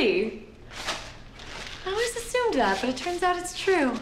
I always assumed that, but it turns out it's true.